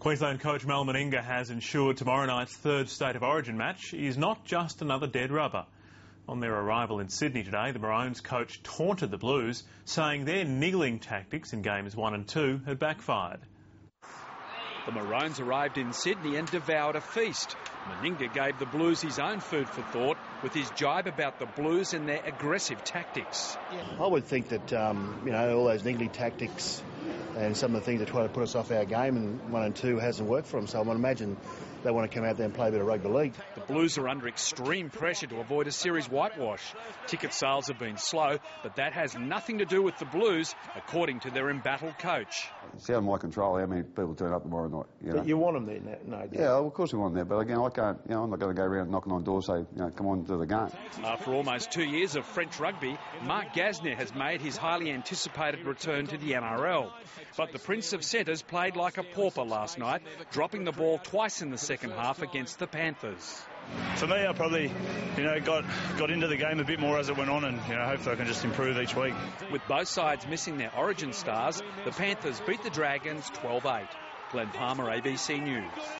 Queensland coach Mal Meninga has ensured tomorrow night's third State of Origin match is not just another dead rubber. On their arrival in Sydney today, the Maroons coach taunted the Blues, saying their niggling tactics in games one and two had backfired. The Maroons arrived in Sydney and devoured a feast. Meninga gave the Blues his own food for thought with his jibe about the Blues and their aggressive tactics. I would think that, um, you know, all those niggly tactics and some of the things that try to put us off our game and one and two hasn't worked for them. So I would imagine they want to come out there and play a bit of rugby league. The Blues are under extreme pressure to avoid a series whitewash. Ticket sales have been slow, but that has nothing to do with the Blues, according to their embattled coach. It's out of my control how many people turn up tomorrow night. You know? But you want them there, no? no yeah, of course we want them there. But again, I can't. You know, I'm not going to go around knocking on doors say, you know, come on to the game. After almost two years of French rugby, Mark Gasnier has made his highly anticipated return to the NRL. But the Prince of Centres played like a pauper last night, dropping the ball twice in the second half against the Panthers. For me, I probably, you know, got got into the game a bit more as it went on, and you know, hopefully I can just improve each week. With both sides missing their origin stars, the Panthers beat the Dragons 12-8. Glenn Palmer, ABC News.